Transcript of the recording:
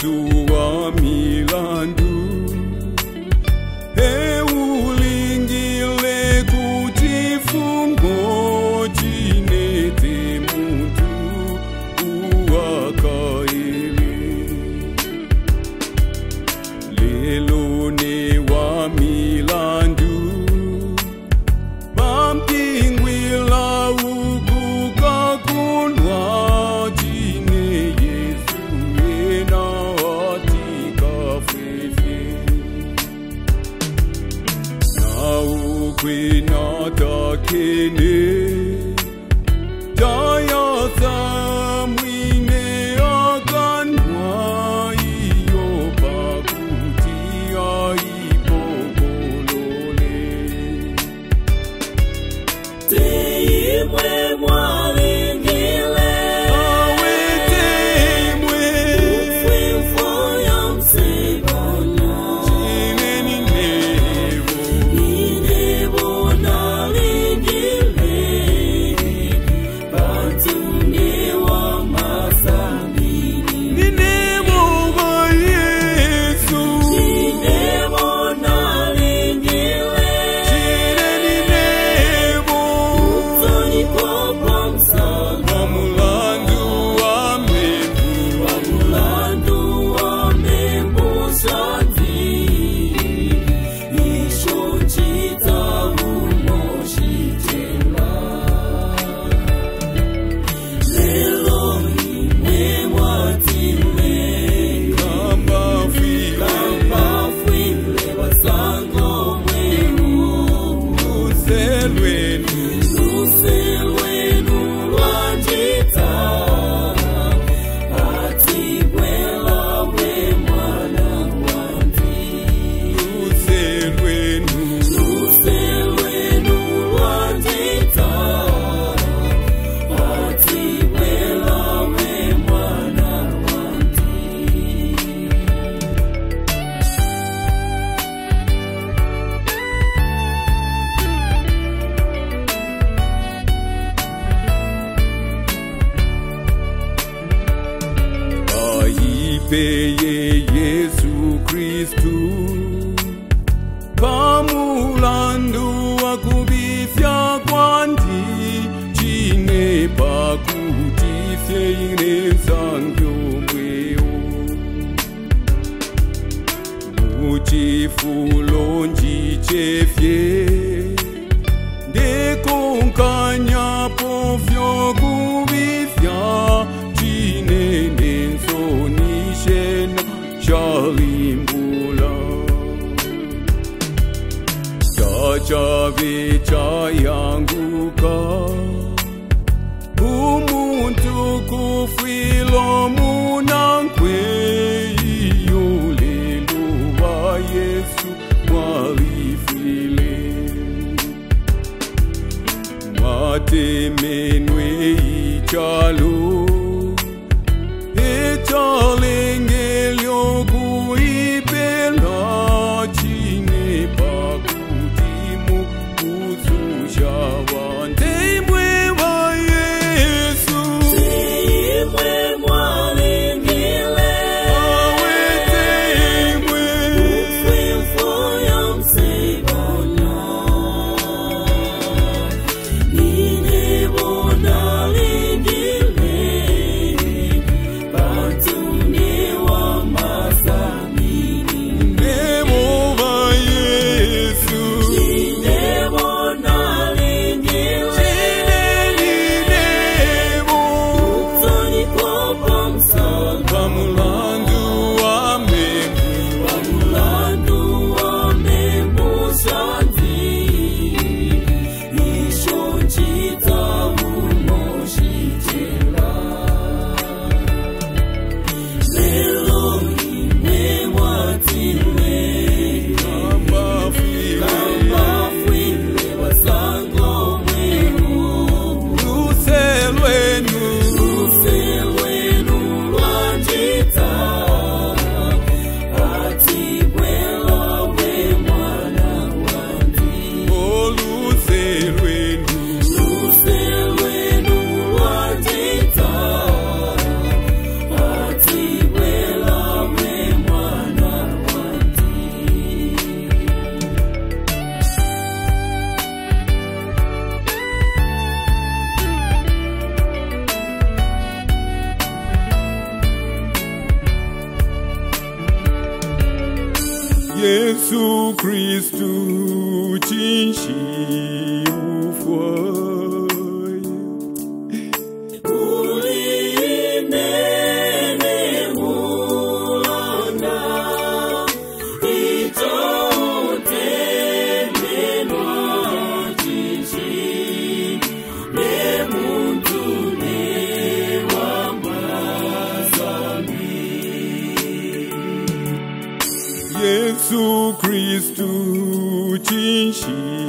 祝我米兰 Yeye Yesu Kristu Pamulandu wakubifya kwanti Chine pakutisye ine sankyo mweo. Muchifulonji chefye chavicha yanguka umuntu kufilo munankwe yuliluwa yesu walifile matemenwe ichalo etole. Jesu Christu chinchi ufwa. Cristo te encher.